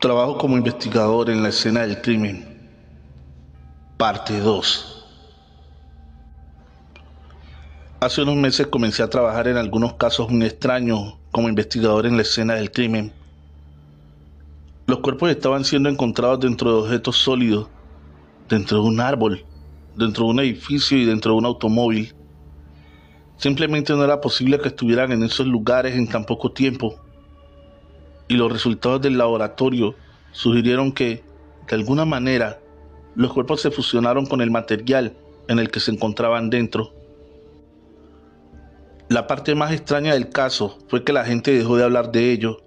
Trabajo como investigador en la escena del crimen. Parte 2. Hace unos meses comencé a trabajar en algunos casos muy extraños como investigador en la escena del crimen. Los cuerpos estaban siendo encontrados dentro de objetos sólidos, dentro de un árbol, dentro de un edificio y dentro de un automóvil. Simplemente no era posible que estuvieran en esos lugares en tan poco tiempo y los resultados del laboratorio sugirieron que, de alguna manera, los cuerpos se fusionaron con el material en el que se encontraban dentro. La parte más extraña del caso fue que la gente dejó de hablar de ello.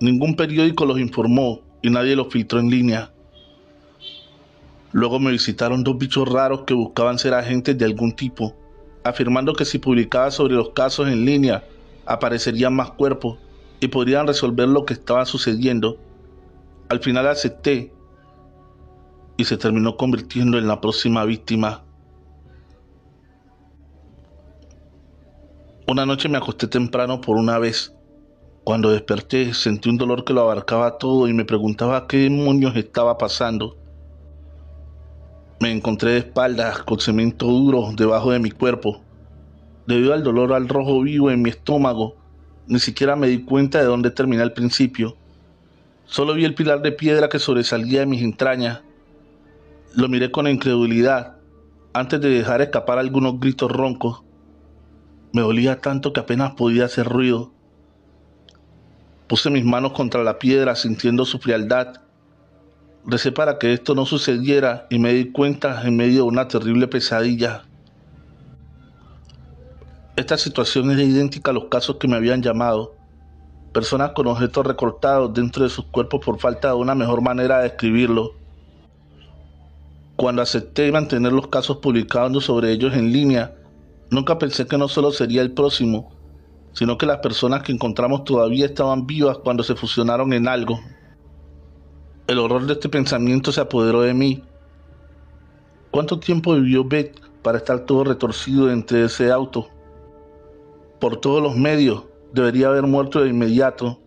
Ningún periódico los informó y nadie los filtró en línea. Luego me visitaron dos bichos raros que buscaban ser agentes de algún tipo, afirmando que si publicaba sobre los casos en línea, aparecerían más cuerpos y podrían resolver lo que estaba sucediendo. Al final acepté y se terminó convirtiendo en la próxima víctima. Una noche me acosté temprano por una vez. Cuando desperté sentí un dolor que lo abarcaba todo y me preguntaba qué demonios estaba pasando. Me encontré de espaldas con cemento duro debajo de mi cuerpo. Debido al dolor al rojo vivo en mi estómago, ni siquiera me di cuenta de dónde termina el principio. Solo vi el pilar de piedra que sobresalía de mis entrañas. Lo miré con incredulidad antes de dejar escapar algunos gritos roncos. Me dolía tanto que apenas podía hacer ruido. Puse mis manos contra la piedra sintiendo su frialdad. Recé para que esto no sucediera y me di cuenta en medio de una terrible pesadilla. Esta situación es idéntica a los casos que me habían llamado. Personas con objetos recortados dentro de sus cuerpos por falta de una mejor manera de describirlo. Cuando acepté mantener los casos publicados sobre ellos en línea, nunca pensé que no solo sería el próximo, sino que las personas que encontramos todavía estaban vivas cuando se fusionaron en algo. El horror de este pensamiento se apoderó de mí. ¿Cuánto tiempo vivió Beth para estar todo retorcido entre ese auto? por todos los medios, debería haber muerto de inmediato.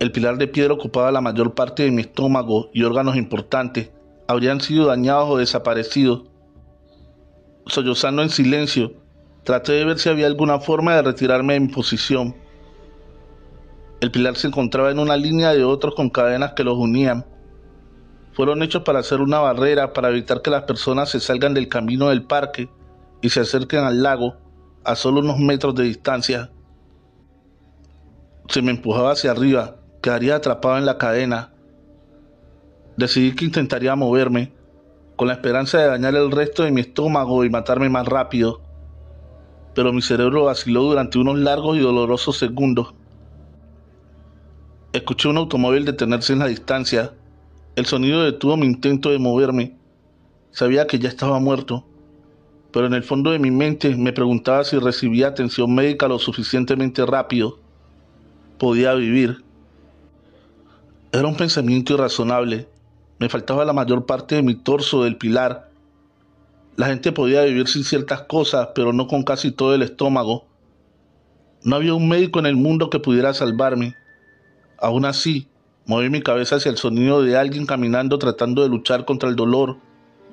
El pilar de piedra ocupaba la mayor parte de mi estómago y órganos importantes habrían sido dañados o desaparecidos. Sollozando en silencio, traté de ver si había alguna forma de retirarme de mi posición. El pilar se encontraba en una línea de otros con cadenas que los unían. Fueron hechos para hacer una barrera para evitar que las personas se salgan del camino del parque y se acerquen al lago a solo unos metros de distancia. Se me empujaba hacia arriba, quedaría atrapado en la cadena. Decidí que intentaría moverme, con la esperanza de dañar el resto de mi estómago y matarme más rápido. Pero mi cerebro vaciló durante unos largos y dolorosos segundos. Escuché un automóvil detenerse en la distancia. El sonido detuvo mi intento de moverme. Sabía que ya estaba muerto pero en el fondo de mi mente me preguntaba si recibía atención médica lo suficientemente rápido. Podía vivir. Era un pensamiento irrazonable. Me faltaba la mayor parte de mi torso del pilar. La gente podía vivir sin ciertas cosas, pero no con casi todo el estómago. No había un médico en el mundo que pudiera salvarme. Aún así, moví mi cabeza hacia el sonido de alguien caminando tratando de luchar contra el dolor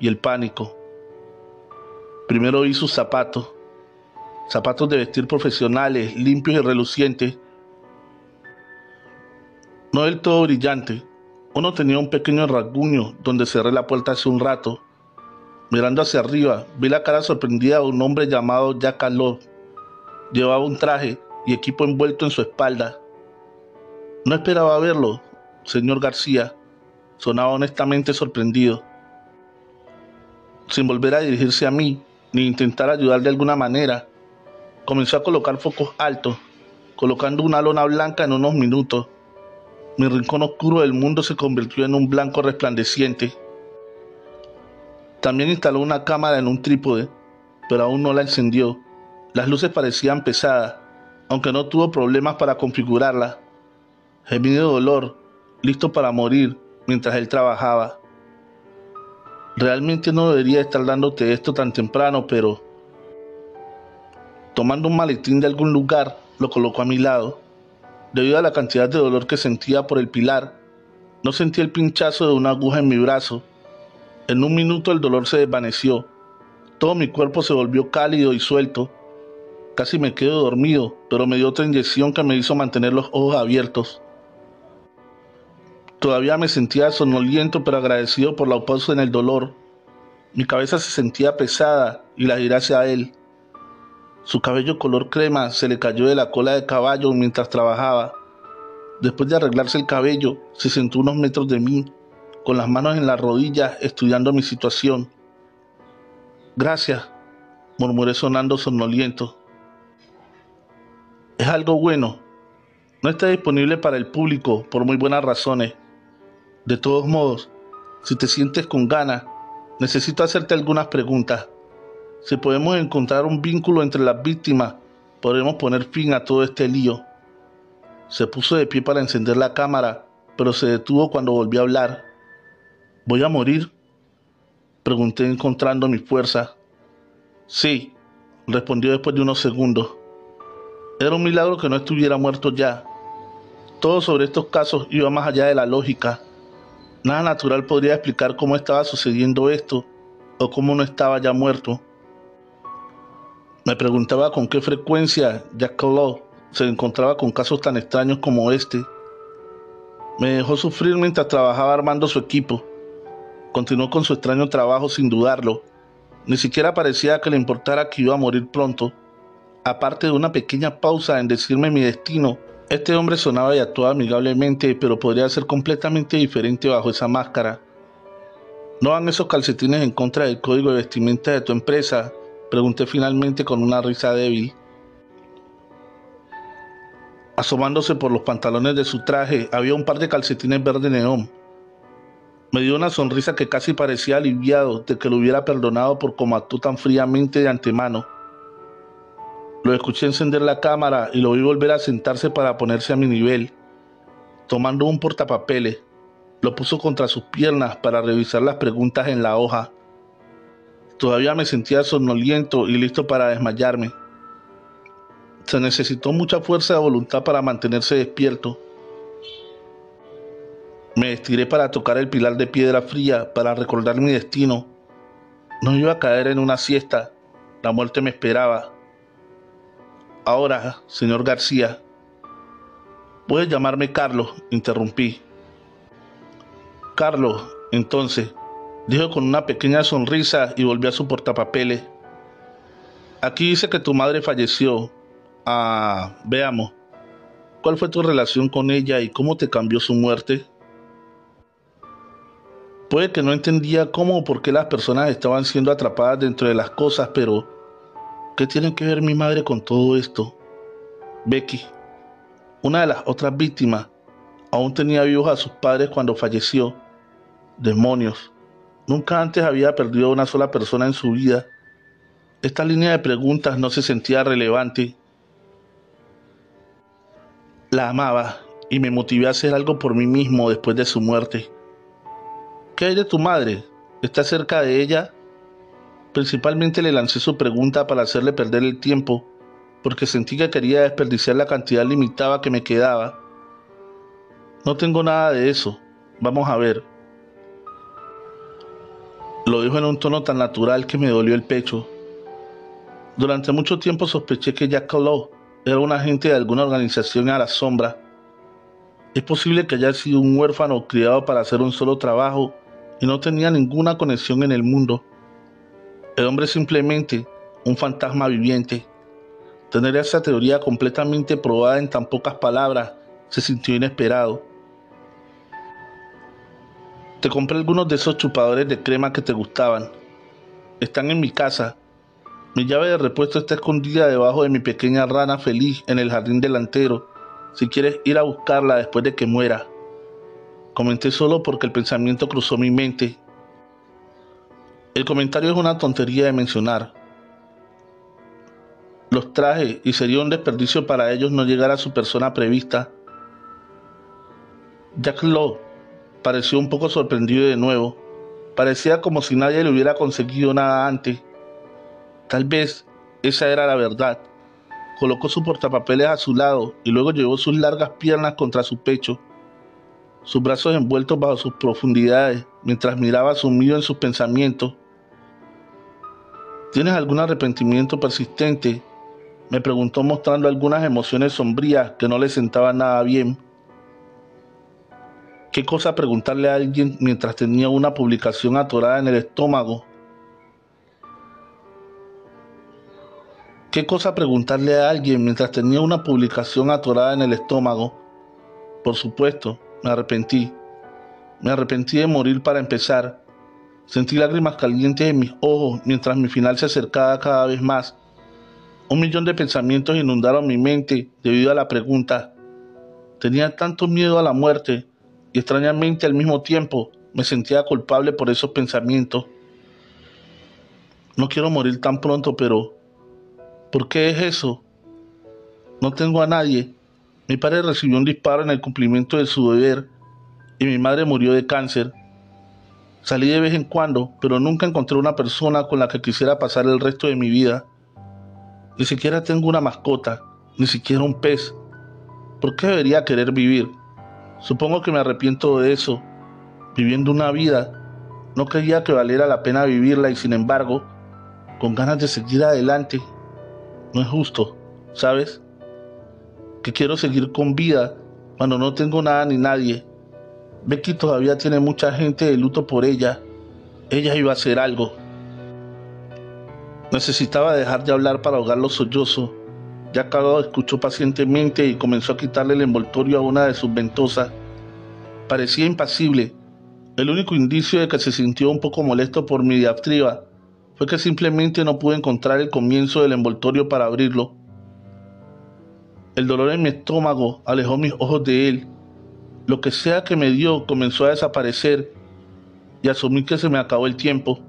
y el pánico. Primero vi sus zapatos, zapatos de vestir profesionales, limpios y relucientes. No del todo brillante. Uno tenía un pequeño rasguño donde cerré la puerta hace un rato. Mirando hacia arriba, vi la cara sorprendida de un hombre llamado Jack. Llevaba un traje y equipo envuelto en su espalda. No esperaba verlo, señor García. Sonaba honestamente sorprendido. Sin volver a dirigirse a mí, ni intentar ayudar de alguna manera. Comenzó a colocar focos altos, colocando una lona blanca en unos minutos. Mi rincón oscuro del mundo se convirtió en un blanco resplandeciente. También instaló una cámara en un trípode, pero aún no la encendió. Las luces parecían pesadas, aunque no tuvo problemas para configurarla. Gemí de dolor, listo para morir mientras él trabajaba. Realmente no debería estar dándote esto tan temprano, pero... Tomando un maletín de algún lugar, lo colocó a mi lado. Debido a la cantidad de dolor que sentía por el pilar, no sentí el pinchazo de una aguja en mi brazo. En un minuto el dolor se desvaneció. Todo mi cuerpo se volvió cálido y suelto. Casi me quedo dormido, pero me dio otra inyección que me hizo mantener los ojos abiertos. Todavía me sentía sonoliento pero agradecido por la pausa en el dolor. Mi cabeza se sentía pesada y la giré hacia él. Su cabello color crema se le cayó de la cola de caballo mientras trabajaba. Después de arreglarse el cabello, se sentó unos metros de mí, con las manos en las rodillas, estudiando mi situación. Gracias, murmuré sonando sonoliento. Es algo bueno. No está disponible para el público por muy buenas razones. De todos modos, si te sientes con ganas, necesito hacerte algunas preguntas. Si podemos encontrar un vínculo entre las víctimas, podremos poner fin a todo este lío. Se puso de pie para encender la cámara, pero se detuvo cuando volvió a hablar. ¿Voy a morir? Pregunté encontrando mi fuerza. Sí, respondió después de unos segundos. Era un milagro que no estuviera muerto ya. Todo sobre estos casos iba más allá de la lógica. Nada natural podría explicar cómo estaba sucediendo esto o cómo no estaba ya muerto. Me preguntaba con qué frecuencia Jack Law se encontraba con casos tan extraños como este. Me dejó sufrir mientras trabajaba armando su equipo. Continuó con su extraño trabajo sin dudarlo. Ni siquiera parecía que le importara que iba a morir pronto. Aparte de una pequeña pausa en decirme mi destino, este hombre sonaba y actuaba amigablemente, pero podría ser completamente diferente bajo esa máscara. ¿No van esos calcetines en contra del código de vestimenta de tu empresa? Pregunté finalmente con una risa débil. Asomándose por los pantalones de su traje, había un par de calcetines verde neón. Me dio una sonrisa que casi parecía aliviado de que lo hubiera perdonado por cómo actuó tan fríamente de antemano. Lo escuché encender la cámara y lo vi volver a sentarse para ponerse a mi nivel. Tomando un portapapeles, lo puso contra sus piernas para revisar las preguntas en la hoja. Todavía me sentía somnoliento y listo para desmayarme. Se necesitó mucha fuerza de voluntad para mantenerse despierto. Me estiré para tocar el pilar de piedra fría para recordar mi destino. No iba a caer en una siesta. La muerte me esperaba. Ahora, señor García. Puede llamarme Carlos, interrumpí. Carlos, entonces, dijo con una pequeña sonrisa y volvió a su portapapeles. Aquí dice que tu madre falleció. Ah, veamos. ¿Cuál fue tu relación con ella y cómo te cambió su muerte? Puede que no entendía cómo o por qué las personas estaban siendo atrapadas dentro de las cosas, pero ¿Qué tiene que ver mi madre con todo esto? Becky, una de las otras víctimas, aún tenía vivos a sus padres cuando falleció. Demonios, nunca antes había perdido a una sola persona en su vida. Esta línea de preguntas no se sentía relevante. La amaba y me motivé a hacer algo por mí mismo después de su muerte. ¿Qué hay de tu madre? ¿Estás cerca de ella? Principalmente le lancé su pregunta para hacerle perder el tiempo, porque sentí que quería desperdiciar la cantidad limitada que me quedaba. No tengo nada de eso. Vamos a ver. Lo dijo en un tono tan natural que me dolió el pecho. Durante mucho tiempo sospeché que Jack Law era un agente de alguna organización a la sombra. Es posible que haya sido un huérfano criado para hacer un solo trabajo y no tenía ninguna conexión en el mundo. El hombre es simplemente un fantasma viviente. Tener esa teoría completamente probada en tan pocas palabras se sintió inesperado. Te compré algunos de esos chupadores de crema que te gustaban. Están en mi casa. Mi llave de repuesto está escondida debajo de mi pequeña rana feliz en el jardín delantero. Si quieres ir a buscarla después de que muera. Comenté solo porque el pensamiento cruzó mi mente el comentario es una tontería de mencionar. Los traje y sería un desperdicio para ellos no llegar a su persona prevista. Jack Law pareció un poco sorprendido de nuevo. Parecía como si nadie le hubiera conseguido nada antes. Tal vez esa era la verdad. Colocó su portapapeles a su lado y luego llevó sus largas piernas contra su pecho, sus brazos envueltos bajo sus profundidades, mientras miraba sumido en sus pensamientos. ¿Tienes algún arrepentimiento persistente? Me preguntó mostrando algunas emociones sombrías que no le sentaban nada bien. ¿Qué cosa preguntarle a alguien mientras tenía una publicación atorada en el estómago? ¿Qué cosa preguntarle a alguien mientras tenía una publicación atorada en el estómago? Por supuesto, me arrepentí. Me arrepentí de morir para empezar. Sentí lágrimas calientes en mis ojos mientras mi final se acercaba cada vez más. Un millón de pensamientos inundaron mi mente debido a la pregunta. Tenía tanto miedo a la muerte y extrañamente al mismo tiempo me sentía culpable por esos pensamientos. No quiero morir tan pronto, pero ¿por qué es eso? No tengo a nadie. Mi padre recibió un disparo en el cumplimiento de su deber y mi madre murió de cáncer. Salí de vez en cuando, pero nunca encontré una persona con la que quisiera pasar el resto de mi vida. Ni siquiera tengo una mascota, ni siquiera un pez. ¿Por qué debería querer vivir? Supongo que me arrepiento de eso. Viviendo una vida, no creía que valiera la pena vivirla y sin embargo, con ganas de seguir adelante. No es justo, ¿sabes? Quiero seguir con vida cuando no tengo nada ni nadie. Becky todavía tiene mucha gente de luto por ella. Ella iba a hacer algo. Necesitaba dejar de hablar para ahogar los sollozos ya Carlos escuchó pacientemente y comenzó a quitarle el envoltorio a una de sus ventosas. Parecía impasible. El único indicio de que se sintió un poco molesto por mi diatriba fue que simplemente no pude encontrar el comienzo del envoltorio para abrirlo. El dolor en mi estómago alejó mis ojos de él. Lo que sea que me dio comenzó a desaparecer y asumí que se me acabó el tiempo.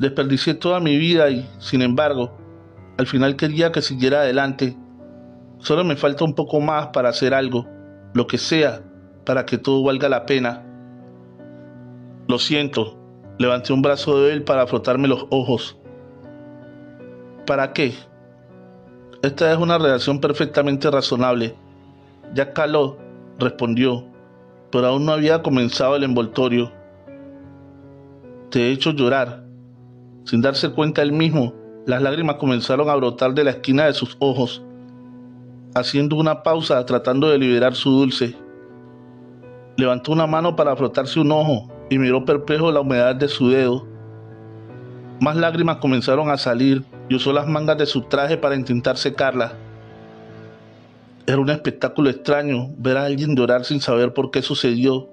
Desperdicié toda mi vida y, sin embargo, al final quería que siguiera adelante. Solo me falta un poco más para hacer algo, lo que sea, para que todo valga la pena. Lo siento, levanté un brazo de él para frotarme los ojos. ¿Para qué? Esta es una reacción perfectamente razonable. Ya caló, respondió, pero aún no había comenzado el envoltorio. Te he hecho llorar. Sin darse cuenta él mismo, las lágrimas comenzaron a brotar de la esquina de sus ojos, haciendo una pausa tratando de liberar su dulce. Levantó una mano para frotarse un ojo y miró perplejo la humedad de su dedo. Más lágrimas comenzaron a salir y usó las mangas de su traje para intentar secarlas. Era un espectáculo extraño ver a alguien llorar sin saber por qué sucedió.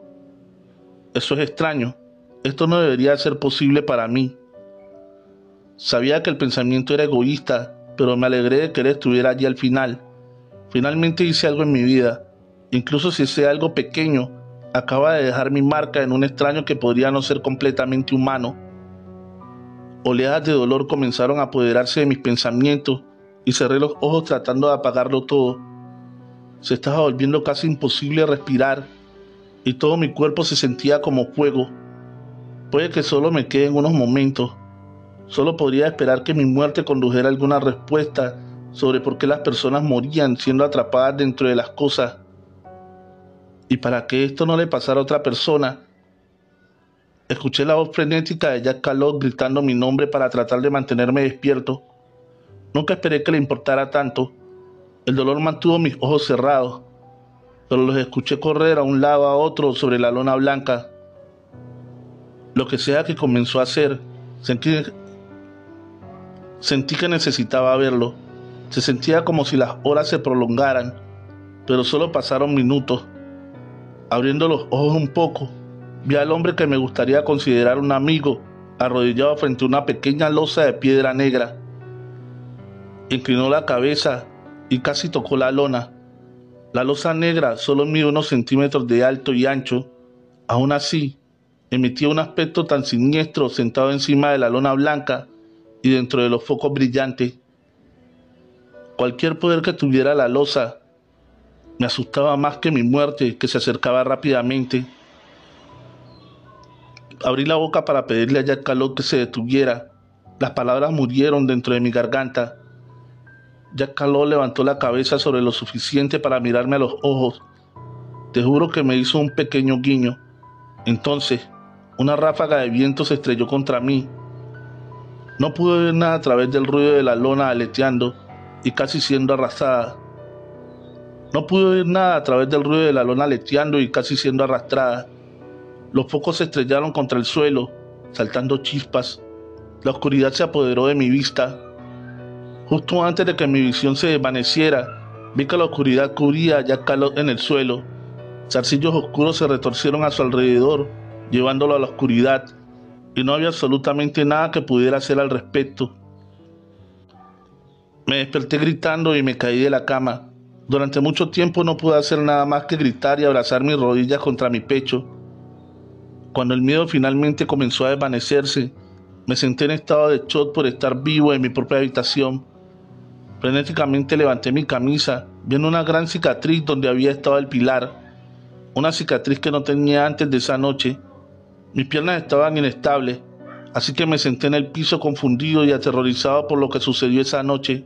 Eso es extraño. Esto no debería ser posible para mí. Sabía que el pensamiento era egoísta, pero me alegré de que él estuviera allí al final. Finalmente hice algo en mi vida, incluso si sea algo pequeño, acaba de dejar mi marca en un extraño que podría no ser completamente humano. Oleadas de dolor comenzaron a apoderarse de mis pensamientos y cerré los ojos tratando de apagarlo todo. Se estaba volviendo casi imposible respirar y todo mi cuerpo se sentía como fuego. Puede que solo me queden unos momentos, Solo podría esperar que mi muerte condujera alguna respuesta sobre por qué las personas morían siendo atrapadas dentro de las cosas. Y para que esto no le pasara a otra persona, escuché la voz frenética de Jack Calot gritando mi nombre para tratar de mantenerme despierto. Nunca esperé que le importara tanto. El dolor mantuvo mis ojos cerrados, pero los escuché correr a un lado a otro sobre la lona blanca. Lo que sea que comenzó a hacer, sentí Sentí que necesitaba verlo. Se sentía como si las horas se prolongaran, pero solo pasaron minutos. Abriendo los ojos un poco, vi al hombre que me gustaría considerar un amigo, arrodillado frente a una pequeña losa de piedra negra. Inclinó la cabeza y casi tocó la lona. La losa negra solo mide unos centímetros de alto y ancho. Aún así, emitía un aspecto tan siniestro sentado encima de la lona blanca y dentro de los focos brillantes. Cualquier poder que tuviera la losa me asustaba más que mi muerte que se acercaba rápidamente. Abrí la boca para pedirle a Jack Calot que se detuviera. Las palabras murieron dentro de mi garganta. Jack Calot levantó la cabeza sobre lo suficiente para mirarme a los ojos. Te juro que me hizo un pequeño guiño. Entonces, una ráfaga de viento se estrelló contra mí. No pude ver nada a través del ruido de la lona aleteando y casi siendo arrastrada. No pude ver nada a través del ruido de la lona aleteando y casi siendo arrastrada. Los focos se estrellaron contra el suelo, saltando chispas. La oscuridad se apoderó de mi vista. Justo antes de que mi visión se desvaneciera, vi que la oscuridad cubría ya calor en el suelo. Zarcillos oscuros se retorcieron a su alrededor, llevándolo a la oscuridad, y no había absolutamente nada que pudiera hacer al respecto. Me desperté gritando y me caí de la cama. Durante mucho tiempo no pude hacer nada más que gritar y abrazar mis rodillas contra mi pecho. Cuando el miedo finalmente comenzó a desvanecerse, me senté en estado de shock por estar vivo en mi propia habitación. Frenéticamente levanté mi camisa, viendo una gran cicatriz donde había estado el pilar, una cicatriz que no tenía antes de esa noche. Mis piernas estaban inestables, así que me senté en el piso confundido y aterrorizado por lo que sucedió esa noche.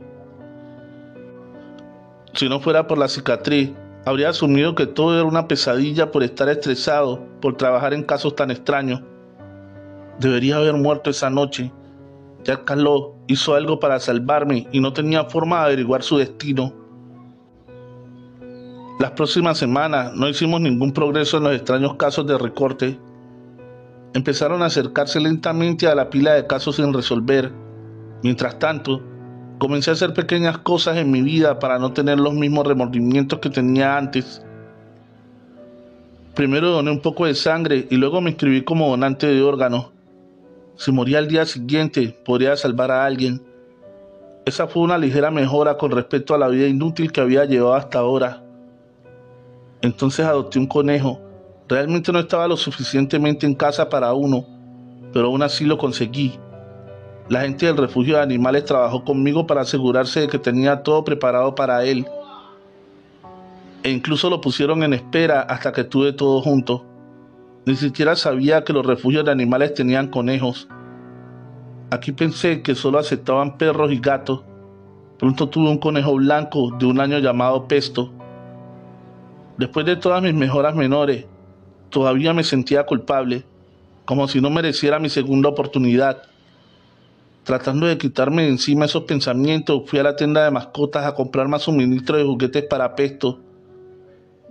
Si no fuera por la cicatriz, Habría asumido que todo era una pesadilla por estar estresado, por trabajar en casos tan extraños. Debería haber muerto esa noche. Jack Caló hizo algo para salvarme y no tenía forma de averiguar su destino. Las próximas semanas no hicimos ningún progreso en los extraños casos de recorte. Empezaron a acercarse lentamente a la pila de casos sin resolver. Mientras tanto, Comencé a hacer pequeñas cosas en mi vida para no tener los mismos remordimientos que tenía antes. Primero doné un poco de sangre y luego me inscribí como donante de órganos. Si moría al día siguiente, podría salvar a alguien. Esa fue una ligera mejora con respecto a la vida inútil que había llevado hasta ahora. Entonces adopté un conejo. Realmente no estaba lo suficientemente en casa para uno, pero aún así lo conseguí. La gente del refugio de animales trabajó conmigo para asegurarse de que tenía todo preparado para él. E incluso lo pusieron en espera hasta que tuve todo junto. Ni siquiera sabía que los refugios de animales tenían conejos. Aquí pensé que solo aceptaban perros y gatos. Pronto tuve un conejo blanco de un año llamado Pesto. Después de todas mis mejoras menores, todavía me sentía culpable, como si no mereciera mi segunda oportunidad. Tratando de quitarme de encima esos pensamientos, fui a la tienda de mascotas a comprar más suministro de juguetes para Pesto.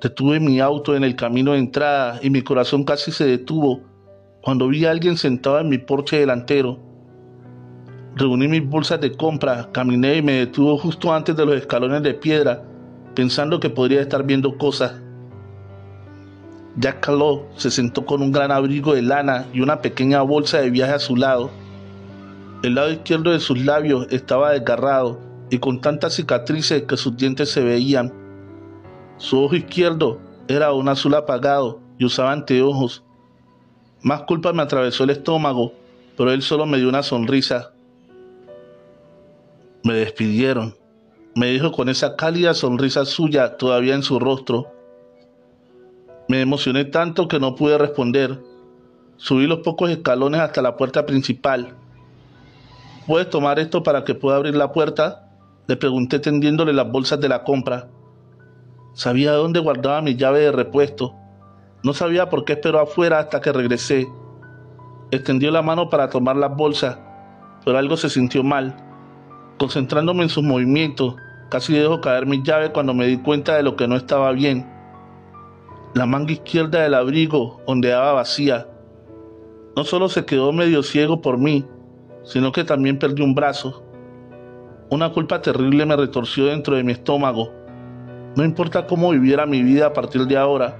Detuve mi auto en el camino de entrada y mi corazón casi se detuvo cuando vi a alguien sentado en mi porche delantero. Reuní mis bolsas de compra, caminé y me detuvo justo antes de los escalones de piedra, pensando que podría estar viendo cosas. Jack Caló se sentó con un gran abrigo de lana y una pequeña bolsa de viaje a su lado. El lado izquierdo de sus labios estaba desgarrado y con tantas cicatrices que sus dientes se veían. Su ojo izquierdo era un azul apagado y usaba anteojos. Más culpa me atravesó el estómago, pero él solo me dio una sonrisa. Me despidieron, me dijo con esa cálida sonrisa suya todavía en su rostro. Me emocioné tanto que no pude responder. Subí los pocos escalones hasta la puerta principal. ¿Puedes tomar esto para que pueda abrir la puerta? Le pregunté tendiéndole las bolsas de la compra. Sabía dónde guardaba mi llave de repuesto. No sabía por qué esperó afuera hasta que regresé. Extendió la mano para tomar las bolsas, pero algo se sintió mal. Concentrándome en sus movimientos, casi dejo caer mi llave cuando me di cuenta de lo que no estaba bien. La manga izquierda del abrigo ondeaba vacía. No solo se quedó medio ciego por mí, sino que también perdí un brazo. Una culpa terrible me retorció dentro de mi estómago. No importa cómo viviera mi vida a partir de ahora,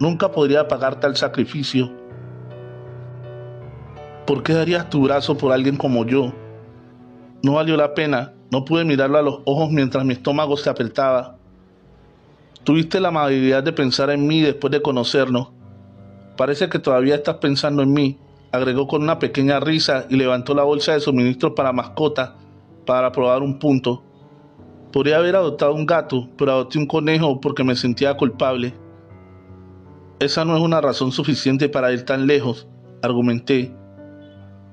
nunca podría pagar tal sacrificio. ¿Por qué darías tu brazo por alguien como yo? No valió la pena, no pude mirarlo a los ojos mientras mi estómago se apretaba. Tuviste la amabilidad de pensar en mí después de conocernos. Parece que todavía estás pensando en mí agregó con una pequeña risa y levantó la bolsa de suministros para mascota para probar un punto. Podría haber adoptado un gato, pero adopté un conejo porque me sentía culpable. Esa no es una razón suficiente para ir tan lejos. argumenté.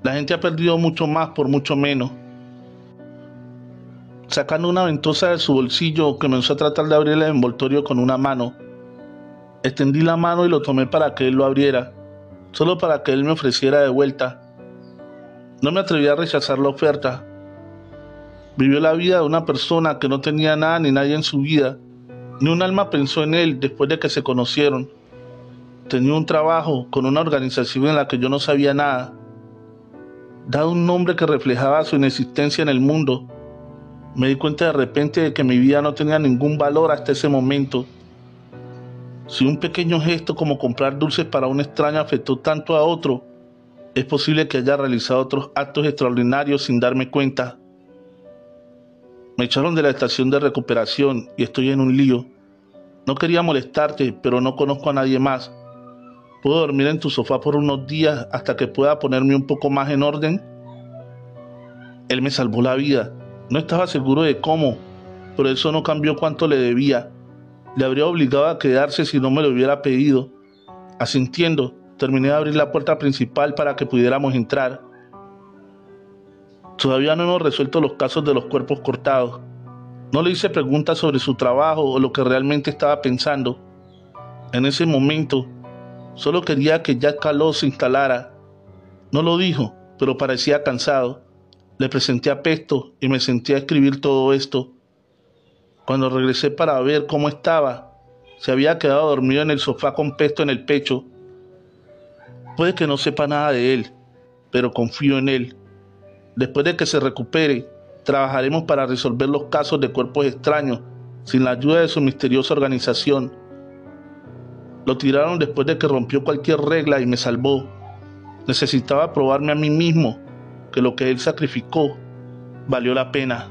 La gente ha perdido mucho más por mucho menos. Sacando una ventosa de su bolsillo, comenzó a tratar de abrir el envoltorio con una mano. Extendí la mano y lo tomé para que él lo abriera, solo para que él me ofreciera de vuelta. No me atreví a rechazar la oferta. Vivió la vida de una persona que no tenía nada ni nadie en su vida, ni un alma pensó en él después de que se conocieron. Tenía un trabajo con una organización en la que yo no sabía nada. Dado un nombre que reflejaba su inexistencia en el mundo, me di cuenta de repente de que mi vida no tenía ningún valor hasta ese momento. Si un pequeño gesto como comprar dulces para un extraño afectó tanto a otro, es posible que haya realizado otros actos extraordinarios sin darme cuenta. Me echaron de la estación de recuperación y estoy en un lío. No quería molestarte, pero no conozco a nadie más. ¿Puedo dormir en tu sofá por unos días hasta que pueda ponerme un poco más en orden? Él me salvó la vida. No estaba seguro de cómo, pero eso no cambió cuánto le debía. Le habría obligado a quedarse si no me lo hubiera pedido. Asintiendo, terminé de abrir la puerta principal para que pudiéramos entrar. Todavía no hemos resuelto los casos de los cuerpos cortados. No le hice preguntas sobre su trabajo o lo que realmente estaba pensando. En ese momento, solo quería que Jack Caló se instalara. No lo dijo, pero parecía cansado. Le presenté a Pesto y me senté a escribir todo esto. Cuando regresé para ver cómo estaba, se había quedado dormido en el sofá con Pesto en el pecho. Puede que no sepa nada de él, pero confío en él. Después de que se recupere, trabajaremos para resolver los casos de cuerpos extraños sin la ayuda de su misteriosa organización. Lo tiraron después de que rompió cualquier regla y me salvó. Necesitaba probarme a mí mismo que lo que él sacrificó valió la pena.